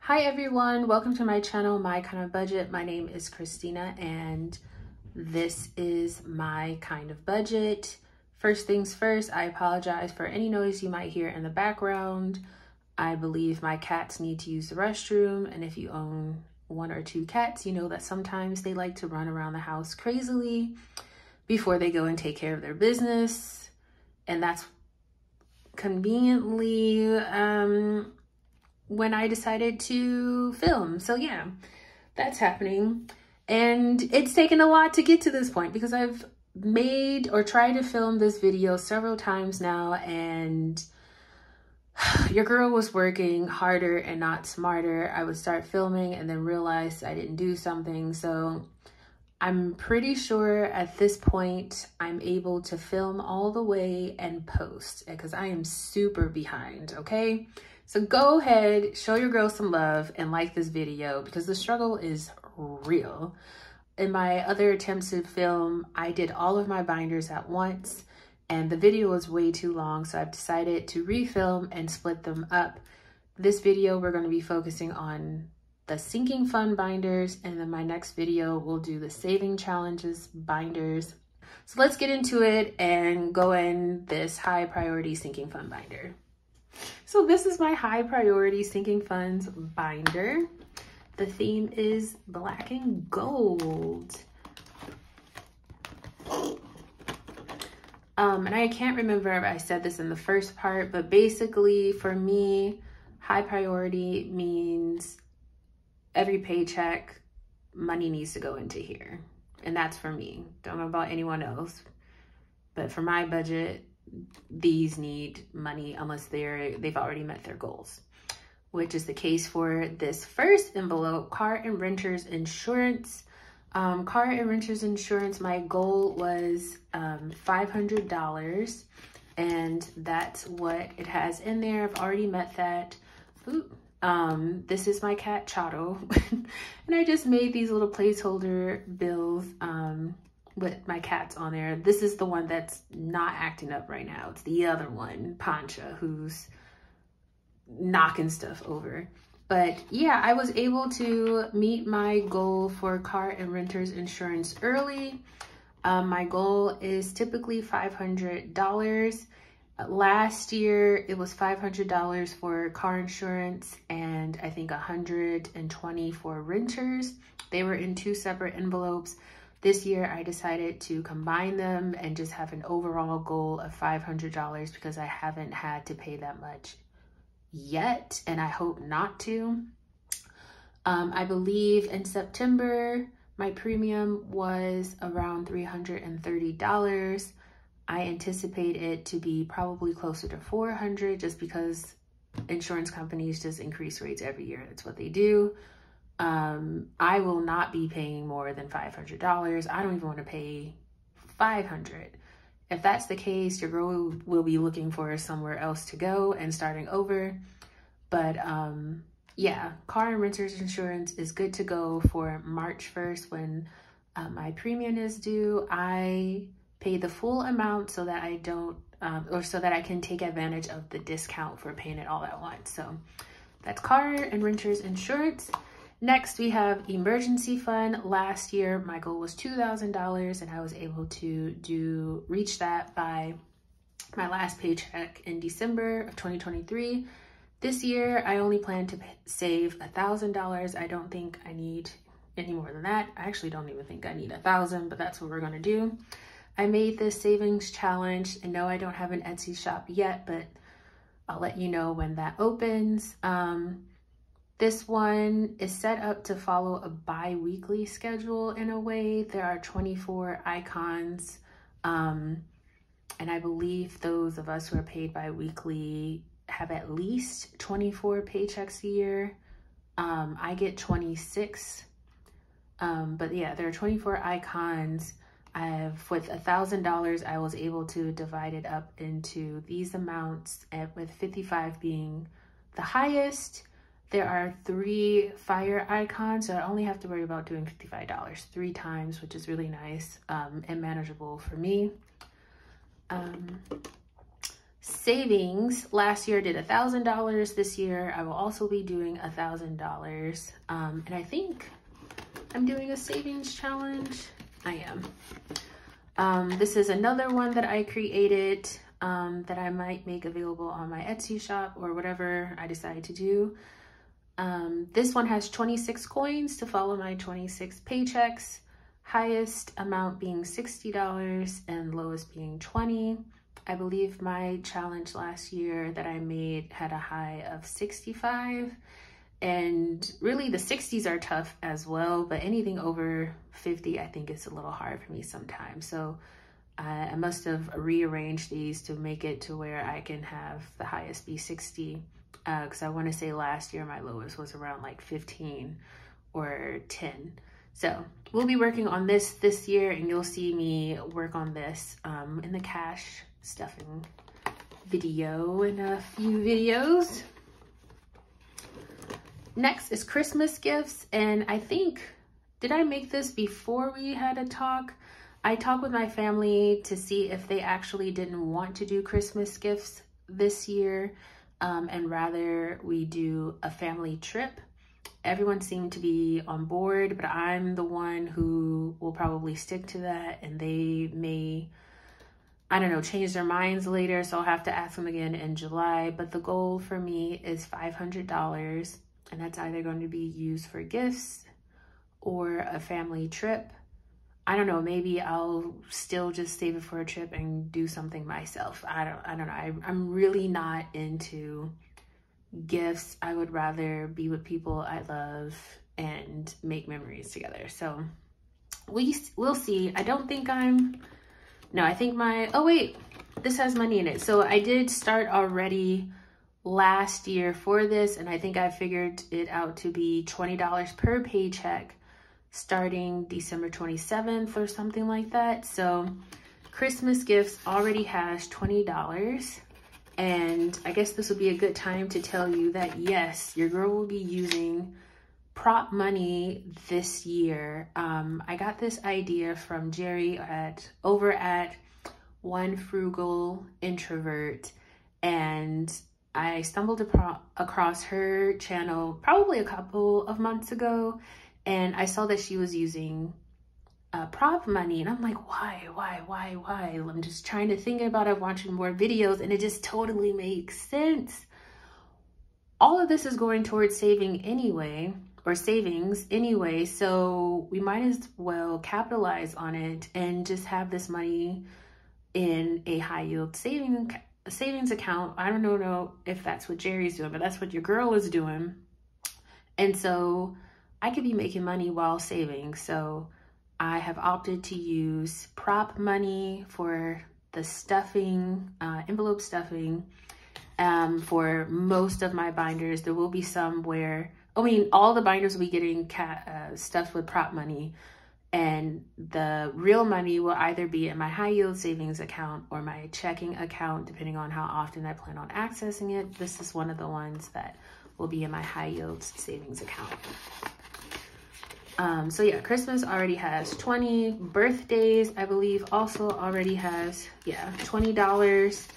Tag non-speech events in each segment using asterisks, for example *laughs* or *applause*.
Hi everyone, welcome to my channel, My Kind of Budget. My name is Christina and this is my kind of budget. First things first, I apologize for any noise you might hear in the background. I believe my cats need to use the restroom and if you own one or two cats, you know that sometimes they like to run around the house crazily before they go and take care of their business. And that's conveniently um, when I decided to film. So yeah, that's happening. And it's taken a lot to get to this point because I've made or tried to film this video several times now and *sighs* your girl was working harder and not smarter. I would start filming and then realize I didn't do something. So I'm pretty sure at this point I'm able to film all the way and post because I am super behind, okay? So go ahead, show your girl some love and like this video because the struggle is real. In my other attempts to film, I did all of my binders at once and the video was way too long, so I've decided to refilm and split them up. This video, we're gonna be focusing on the sinking fund binders, and then my next video, we'll do the saving challenges binders. So let's get into it and go in this high priority sinking fund binder. So this is my high priority sinking funds binder. The theme is black and gold. Um, and I can't remember if I said this in the first part, but basically for me, high priority means every paycheck, money needs to go into here. And that's for me. Don't know about anyone else. But for my budget, these need money unless they're they've already met their goals which is the case for this first envelope car and renters insurance um, car and renters insurance my goal was um, $500 and that's what it has in there i've already met that Ooh. Um, this is my cat Chato *laughs* and I just made these little placeholder bills um, with my cats on there. This is the one that's not acting up right now. It's the other one, Pancha, who's knocking stuff over. But yeah, I was able to meet my goal for car and renters insurance early. Um, my goal is typically $500. Last year, it was $500 for car insurance and I think 120 for renters. They were in two separate envelopes. This year, I decided to combine them and just have an overall goal of $500 because I haven't had to pay that much yet, and I hope not to. Um, I believe in September, my premium was around $330. I anticipate it to be probably closer to 400 just because insurance companies just increase rates every year. That's what they do um, I will not be paying more than $500. I don't even want to pay 500 If that's the case, your girl will be looking for somewhere else to go and starting over. But um, yeah, car and renters insurance is good to go for March 1st when uh, my premium is due. I pay the full amount so that I don't, um, or so that I can take advantage of the discount for paying it all at once. So that's car and renters insurance. Next, we have emergency fund. Last year, my goal was $2,000 and I was able to do reach that by my last paycheck in December of 2023. This year, I only plan to save $1,000. I don't think I need any more than that. I actually don't even think I need a thousand, but that's what we're gonna do. I made this savings challenge and no, I don't have an Etsy shop yet, but I'll let you know when that opens. Um, this one is set up to follow a bi-weekly schedule in a way. There are 24 icons. Um, and I believe those of us who are paid bi-weekly have at least 24 paychecks a year. Um, I get 26. Um, but yeah, there are 24 icons. I've, with a thousand dollars, I was able to divide it up into these amounts and with 55 being the highest. There are three fire icons, so I only have to worry about doing $55 three times, which is really nice um, and manageable for me. Um, savings. Last year did a thousand dollars. This year i will also be doing a thousand dollars. Um, and i think i'm doing a savings challenge i am. Um, this is another one that i created um, that i might make available on my etsy shop or whatever i decide to do. Um, this one has 26 coins to follow my 26 paychecks. Highest amount being $60 and lowest being 20 I believe my challenge last year that I made had a high of 65 and really the 60s are tough as well, but anything over 50, I think it's a little hard for me sometimes. So I, I must have rearranged these to make it to where I can have the highest be 60. Because uh, I want to say last year my lowest was around like 15 or 10. So we'll be working on this this year and you'll see me work on this um, in the cash stuffing video in a few videos. Next is Christmas gifts. And I think, did I make this before we had a talk? I talked with my family to see if they actually didn't want to do Christmas gifts this year um, and rather we do a family trip. Everyone seemed to be on board, but I'm the one who will probably stick to that and they may I don't know, change their minds later. So I'll have to ask them again in July. But the goal for me is $500. And that's either going to be used for gifts or a family trip. I don't know, maybe I'll still just save it for a trip and do something myself. I don't, I don't know. I, I'm really not into gifts. I would rather be with people I love and make memories together. So we, we'll see. I don't think I'm no, I think my, oh wait, this has money in it. So I did start already last year for this and I think I figured it out to be $20 per paycheck starting December 27th or something like that. So Christmas gifts already has $20 and I guess this would be a good time to tell you that yes, your girl will be using prop money this year. Um, I got this idea from Jerry at over at One Frugal Introvert, and I stumbled across her channel probably a couple of months ago, and I saw that she was using uh, prop money, and I'm like, why, why, why, why? I'm just trying to think about it, watching more videos, and it just totally makes sense. All of this is going towards saving anyway or savings anyway. So we might as well capitalize on it and just have this money in a high yield saving savings account. I don't know if that's what Jerry's doing, but that's what your girl is doing. And so I could be making money while saving. So I have opted to use prop money for the stuffing, uh, envelope stuffing um, for most of my binders. There will be some where I mean, all the binders will be getting cat, uh, stuffed with prop money and the real money will either be in my high yield savings account or my checking account, depending on how often I plan on accessing it. This is one of the ones that will be in my high yield savings account. Um, so yeah, Christmas already has 20 birthdays, I believe also already has, yeah, $20.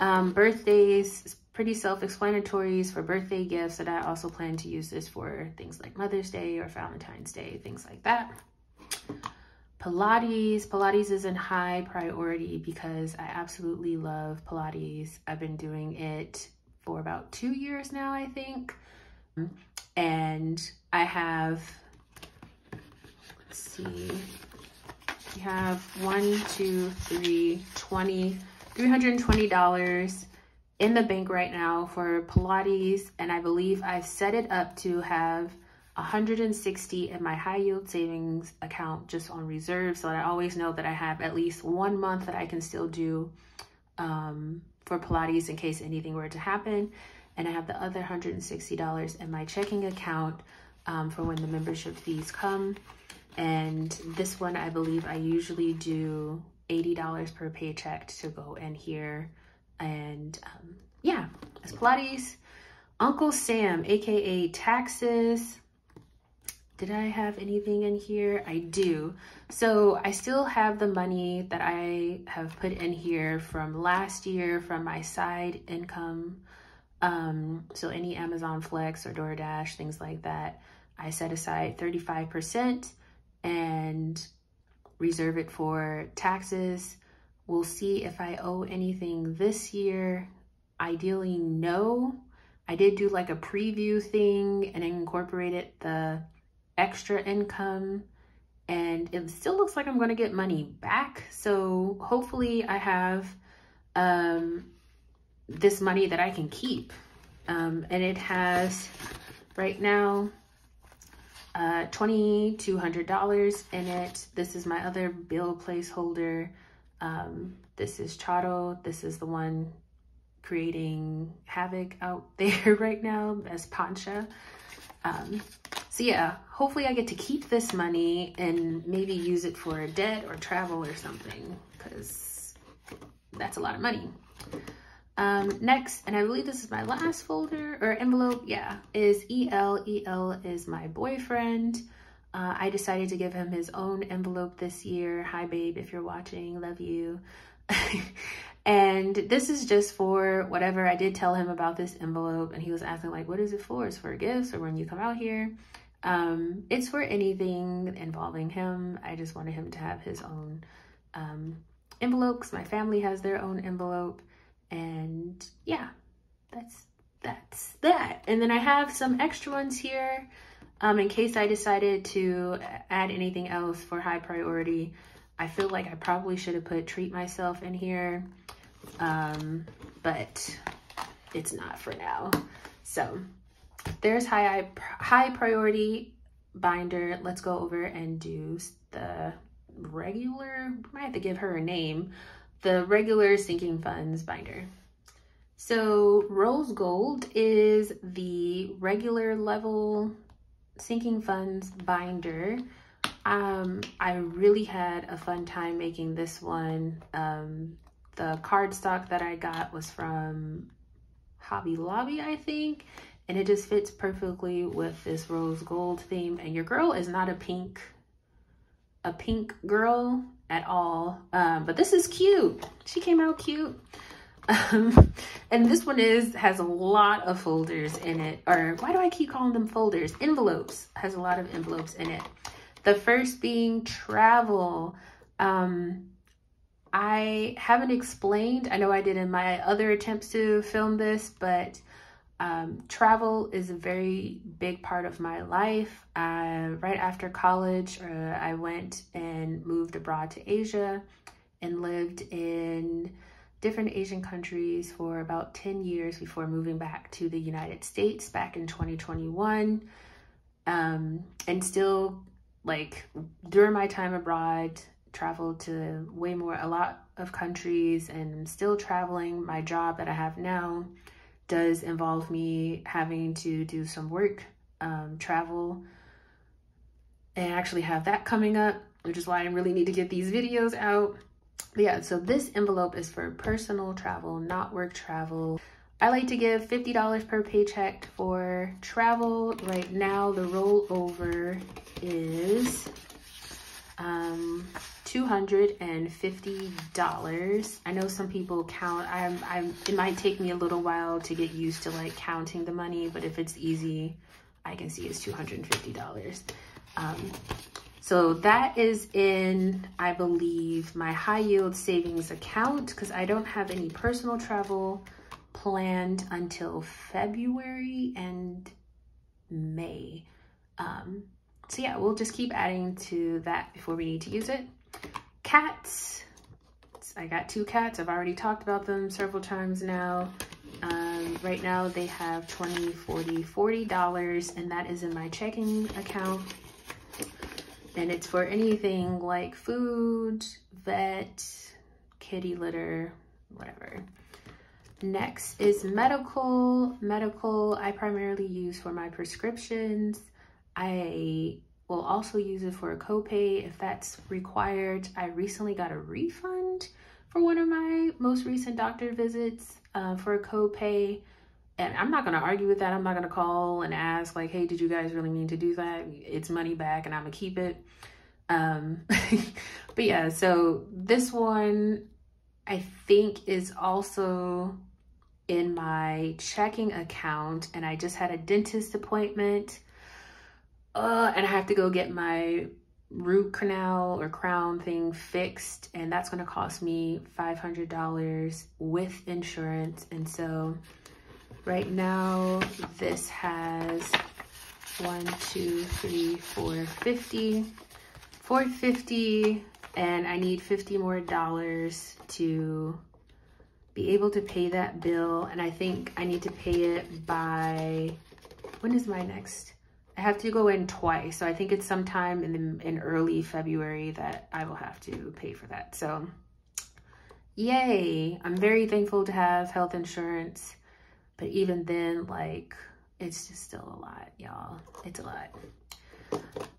Um, birthdays, pretty self-explanatory for birthday gifts and I also plan to use this for things like Mother's Day or Valentine's Day, things like that. Pilates. Pilates is in high priority because I absolutely love Pilates. I've been doing it for about two years now, I think. And I have, let's see, we have one, two, three, 20, $320 in the bank right now for Pilates and I believe I've set it up to have 160 in my high yield savings account just on reserve so that I always know that I have at least one month that I can still do um, for Pilates in case anything were to happen. And I have the other $160 in my checking account um, for when the membership fees come. And this one, I believe I usually do $80 per paycheck to go in here and um, yeah, it's Pilates. Uncle Sam, aka Taxes, did I have anything in here? I do. So I still have the money that I have put in here from last year from my side income. Um, so any Amazon Flex or DoorDash, things like that. I set aside 35% and reserve it for taxes. We'll see if I owe anything this year. Ideally, no. I did do like a preview thing and incorporated the extra income and it still looks like I'm going to get money back. So hopefully I have um, this money that I can keep. Um, and it has right now uh, $2,200 in it. This is my other bill placeholder. Um, this is Charo. This is the one creating havoc out *laughs* there right now as Pancha. Um, so yeah, hopefully I get to keep this money and maybe use it for a debt or travel or something because that's a lot of money. Um, next, and I believe this is my last folder or envelope, yeah, is EL. EL is my boyfriend. Uh, I decided to give him his own envelope this year. Hi, babe, if you're watching, love you. *laughs* and this is just for whatever. I did tell him about this envelope and he was asking like, what is it for? It's for gifts or when you come out here. Um, it's for anything involving him. I just wanted him to have his own um, envelope because my family has their own envelope. And yeah, that's that's that. And then I have some extra ones here um, in case I decided to add anything else for high priority. I feel like I probably should have put treat myself in here, um, but it's not for now. So there's high, high priority binder. Let's go over and do the regular, might have to give her a name, the regular sinking funds binder. So rose gold is the regular level sinking funds binder. Um, I really had a fun time making this one. Um, the cardstock that I got was from Hobby Lobby, I think. And it just fits perfectly with this rose gold theme. And your girl is not a pink, a pink girl at all. Um, but this is cute. She came out cute. Um, *laughs* and this one is, has a lot of folders in it. Or why do I keep calling them folders? Envelopes. Has a lot of envelopes in it. The first being travel. Um, I haven't explained, I know I did in my other attempts to film this, but um, travel is a very big part of my life. Uh, right after college, uh, I went and moved abroad to Asia and lived in different Asian countries for about 10 years before moving back to the United States back in 2021. Um, and still, like, during my time abroad, traveled to way more, a lot of countries and still traveling. My job that I have now does involve me having to do some work, um, travel, and actually have that coming up, which is why I really need to get these videos out. But yeah, so this envelope is for personal travel, not work travel. I like to give $50 per paycheck for travel. Right now, the rollover is um, $250. I know some people count. I'm, I'm, it might take me a little while to get used to like counting the money, but if it's easy, I can see it's $250. Um, so that is in, I believe, my high yield savings account because I don't have any personal travel planned until February and May. Um, so yeah, we'll just keep adding to that before we need to use it. Cats. I got two cats. I've already talked about them several times now. Um, right now they have 20, 40, 40 dollars and that is in my checking account. And it's for anything like food, vet, kitty litter, whatever. Next is medical. Medical I primarily use for my prescriptions. I will also use it for a copay if that's required. I recently got a refund for one of my most recent doctor visits uh, for a copay. and I'm not going to argue with that. I'm not going to call and ask like, "Hey, did you guys really mean to do that?" It's money back and I'm going to keep it. Um *laughs* but yeah, so this one I think is also in my checking account and I just had a dentist appointment. Uh, and I have to go get my root canal or crown thing fixed and that's going to cost me $500 with insurance. And so right now this has one two three four fifty four fifty and I need 50 more dollars to be able to pay that bill. And I think I need to pay it by when is my next I have to go in twice so I think it's sometime in the, in early February that I will have to pay for that. So yay. I'm very thankful to have health insurance but even then like it's just still a lot y'all. It's a lot.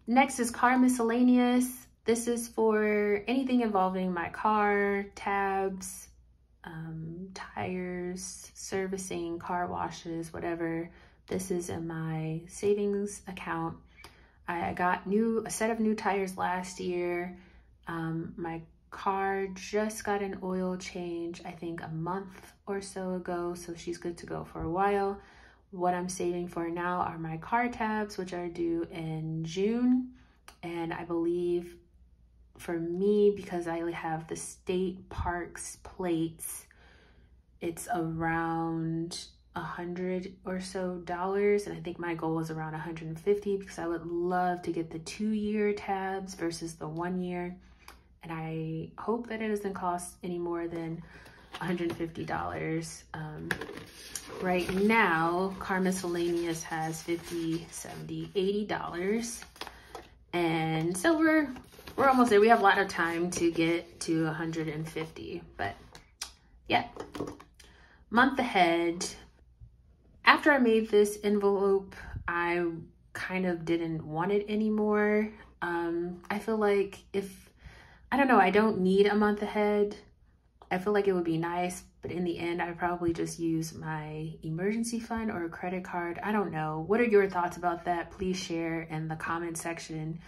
Next is car miscellaneous. This is for anything involving my car tabs um, tires, servicing, car washes, whatever. This is in my savings account. I got new a set of new tires last year. Um, my car just got an oil change, I think a month or so ago, so she's good to go for a while. What I'm saving for now are my car tabs, which are due in June. And I believe for me, because I have the state parks plates, it's around a hundred or so dollars and I think my goal is around 150 because I would love to get the two year tabs versus the one year and I hope that it doesn't cost any more than $150 um, right now car miscellaneous has 50 70 80 dollars and so we're we're almost there. We have a lot of time to get to 150, but yeah. Month ahead. After I made this envelope, I kind of didn't want it anymore. Um, I feel like if, I don't know, I don't need a month ahead. I feel like it would be nice, but in the end, I probably just use my emergency fund or a credit card. I don't know. What are your thoughts about that? Please share in the comment section.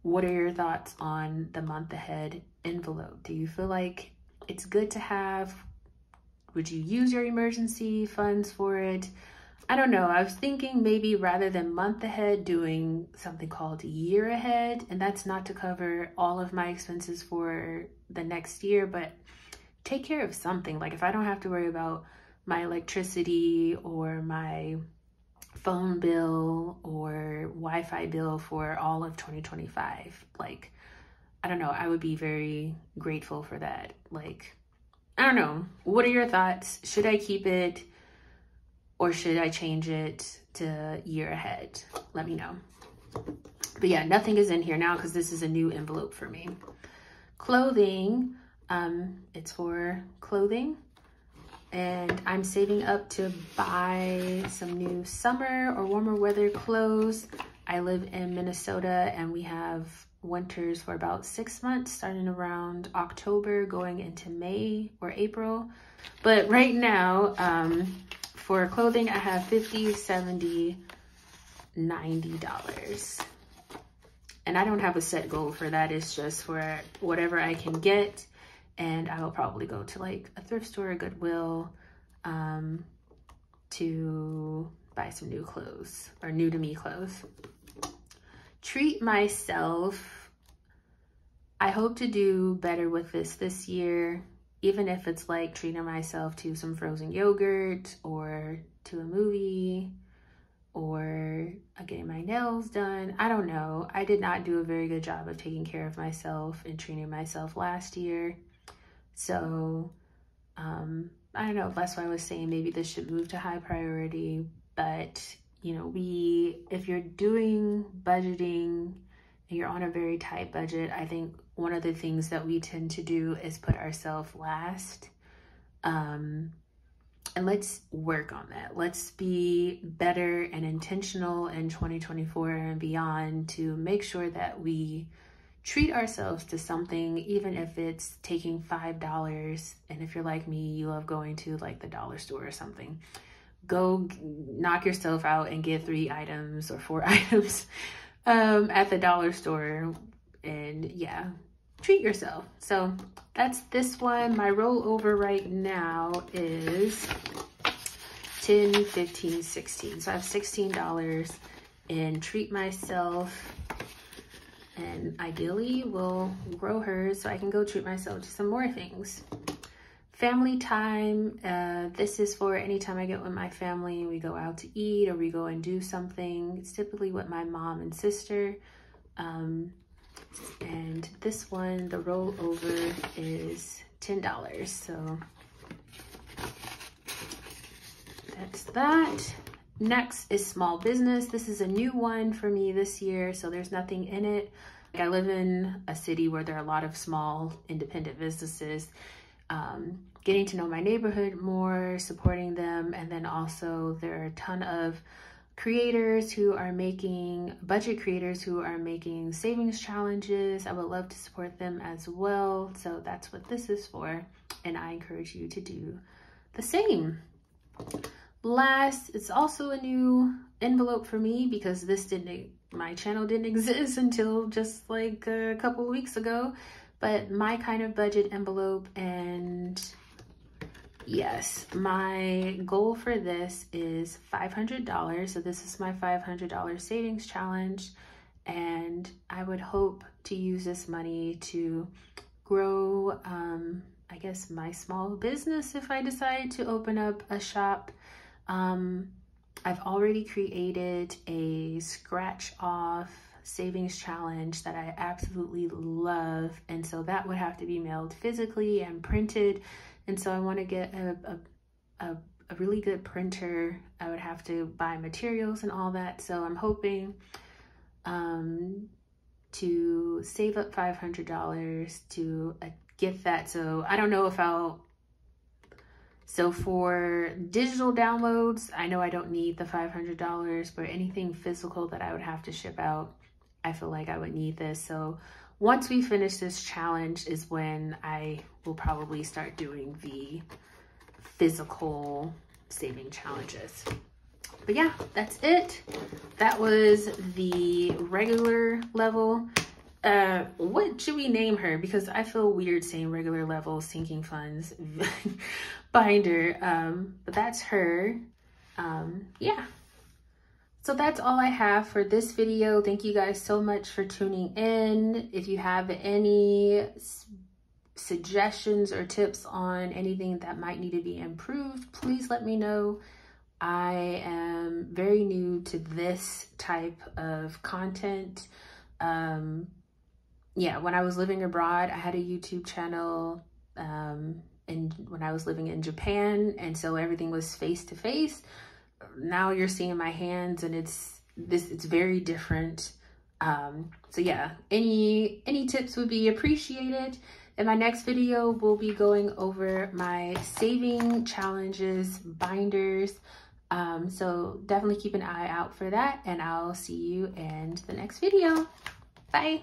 What are your thoughts on the month ahead envelope? Do you feel like it's good to have? Would you use your emergency funds for it? I don't know. I was thinking maybe rather than month ahead, doing something called year ahead. And that's not to cover all of my expenses for the next year, but take care of something. Like if I don't have to worry about my electricity or my phone bill or Wi-Fi bill for all of 2025. Like, I don't know, I would be very grateful for that. Like, I don't know. What are your thoughts? Should I keep it or should I change it to year ahead? Let me know. But yeah, nothing is in here now because this is a new envelope for me. Clothing, um, it's for clothing and I'm saving up to buy some new summer or warmer weather clothes. I live in Minnesota and we have winters for about six months, starting around October, going into May or April. But right now, um, for clothing, I have 50, 70, 90 dollars. And I don't have a set goal for that. It's just for whatever I can get and I will probably go to like a thrift store or Goodwill um, to buy some new clothes or new to me clothes. Treat myself. I hope to do better with this this year, even if it's like treating myself to some frozen yogurt or to a movie or getting my nails done. I don't know. I did not do a very good job of taking care of myself and treating myself last year. So, um, I don't know, that's why I was saying maybe this should move to high priority. But, you know, we, if you're doing budgeting and you're on a very tight budget, I think one of the things that we tend to do is put ourselves last. Um, and let's work on that. Let's be better and intentional in 2024 and beyond to make sure that we treat ourselves to something, even if it's taking $5. And if you're like me, you love going to like the dollar store or something. Go knock yourself out and get three items or four *laughs* items um, at the dollar store. And yeah, treat yourself. So that's this one. My rollover right now is 10, 15, 16. So I have $16 and treat myself and ideally we'll grow hers so I can go treat myself to some more things. Family time, uh, this is for anytime I get with my family, we go out to eat or we go and do something. It's typically with my mom and sister. Um, and this one, the rollover is $10. So that's that. Next is small business. This is a new one for me this year, so there's nothing in it. I live in a city where there are a lot of small independent businesses. Um, getting to know my neighborhood more, supporting them, and then also there are a ton of creators who are making, budget creators who are making savings challenges. I would love to support them as well. So that's what this is for. And I encourage you to do the same. Last, it's also a new envelope for me because this didn't, my channel didn't *laughs* exist until just like a couple weeks ago. But my kind of budget envelope and yes, my goal for this is $500. So this is my $500 savings challenge. And I would hope to use this money to grow, um, I guess, my small business if I decide to open up a shop um, I've already created a scratch off savings challenge that I absolutely love. And so that would have to be mailed physically and printed. And so I want to get a, a, a, a, really good printer. I would have to buy materials and all that. So I'm hoping um, to save up $500 to uh, get that. So I don't know if I'll so for digital downloads, I know I don't need the $500, but anything physical that I would have to ship out, I feel like I would need this. So once we finish this challenge is when I will probably start doing the physical saving challenges. But yeah, that's it. That was the regular level. Uh what should we name her? Because i feel weird saying regular level sinking funds *laughs* binder. Um but that's her. Um yeah so that's all i have for this video thank you guys so much for tuning in if you have any suggestions or tips on anything that might need to be improved please let me know i am very new to this type of content um yeah, when I was living abroad, I had a YouTube channel um, and when I was living in Japan. And so everything was face to face. Now you're seeing my hands and it's this, it's very different. Um, so yeah, any, any tips would be appreciated. In my next video, we'll be going over my saving challenges, binders. Um, so definitely keep an eye out for that and I'll see you in the next video. Bye.